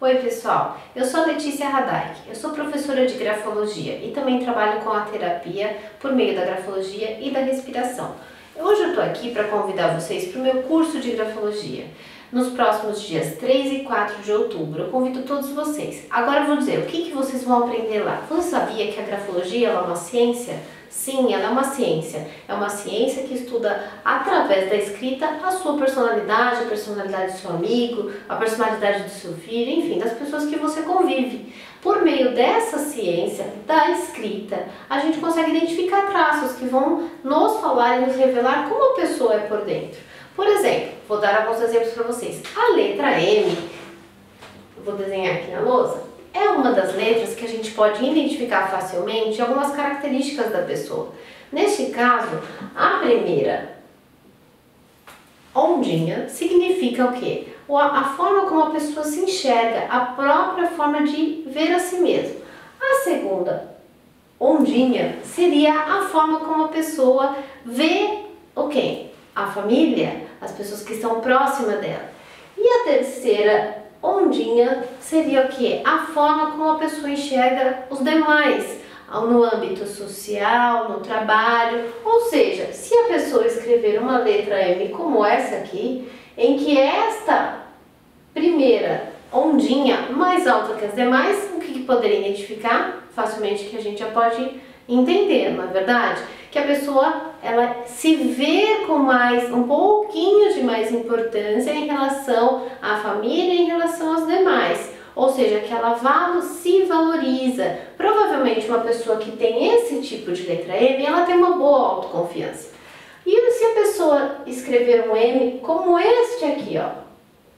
Oi pessoal, eu sou Letícia Radaik, eu sou professora de grafologia e também trabalho com a terapia por meio da grafologia e da respiração. Hoje eu estou aqui para convidar vocês para o meu curso de grafologia. Nos próximos dias 3 e 4 de outubro, eu convido todos vocês. Agora eu vou dizer o que, que vocês vão aprender lá. Você sabia que a grafologia é uma ciência? Sim, ela é uma ciência. É uma ciência que estuda através da escrita a sua personalidade, a personalidade do seu amigo, a personalidade do seu filho, enfim, das pessoas que você convive. Por meio dessa ciência da escrita, a gente consegue identificar traços que vão nos falar e nos revelar como a pessoa é por dentro. Por exemplo, vou dar alguns exemplos para vocês. A letra M, vou desenhar aqui na lousa, é uma das letras que a gente pode identificar facilmente algumas características da pessoa. Neste caso, a primeira ondinha significa o quê? A forma como a pessoa se enxerga, a própria forma de ver a si mesmo. A segunda ondinha seria a forma como a pessoa vê o quê? A família, as pessoas que estão próximas dela. E a terceira ondinha seria o que? A forma como a pessoa enxerga os demais, no âmbito social, no trabalho. Ou seja, se a pessoa escrever uma letra M como essa aqui, em que esta primeira ondinha mais alta que as demais, o que, poderia identificar? Facilmente que a gente já pode entender, não é verdade? Que a pessoa ela se vê com mais um pouquinho de mais importância em relação à família, em relação aos demais. Ou seja, que ela valo, se valoriza. Provavelmente uma pessoa que tem esse tipo de letra M, ela tem uma boa autoconfiança. E se a pessoa escrever um M como este aqui, ó,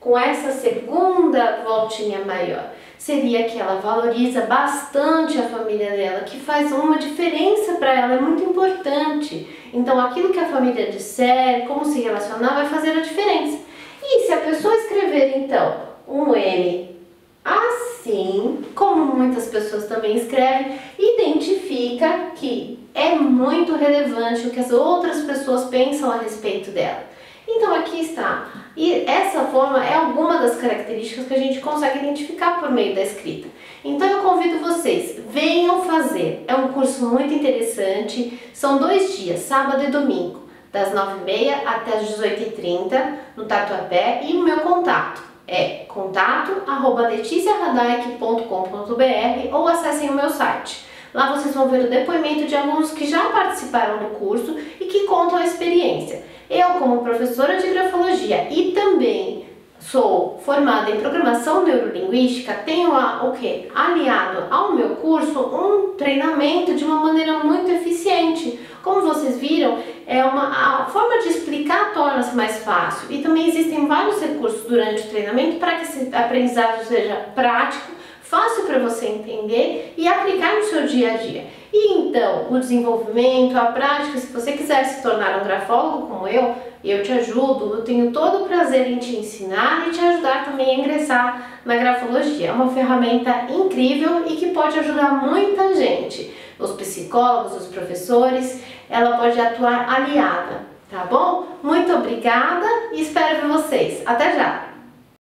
com essa segunda voltinha maior, seria que ela valoriza bastante a família dela, que faz uma diferença para ela, é muito importante. Então, aquilo que a família disser, como se relacionar, vai fazer a diferença. E se a pessoa escrever, então, um M assim, como muitas pessoas também escrevem, identifica que é muito relevante o que as outras pessoas pensam a respeito dela. Então aqui está. E essa forma é alguma das características que a gente consegue identificar por meio da escrita. Então eu convido vocês, venham fazer. É um curso muito interessante. São dois dias, sábado e domingo, das 9h30 até as 18h30 no Tatuapé. E o meu contato é contato@leticiaradaik.com.br ou acessem o meu site. Lá vocês vão ver o depoimento de alunos que já participaram do curso e que contam a experiência. Eu, como professora de grafologia e também sou formada em programação neurolinguística, tenho a, o que? aliado ao meu curso um treinamento de uma maneira muito eficiente. Como vocês viram, é uma, a forma de explicar torna-se mais fácil e também existem vários recursos durante o treinamento para que esse aprendizado seja prático fácil para você entender e aplicar no seu dia a dia. E então, o desenvolvimento, a prática, se você quiser se tornar um grafólogo como eu, eu te ajudo, eu tenho todo o prazer em te ensinar e te ajudar também a ingressar na grafologia. É uma ferramenta incrível e que pode ajudar muita gente. Os psicólogos, os professores, ela pode atuar aliada, tá bom? Muito obrigada e espero ver vocês. Até já!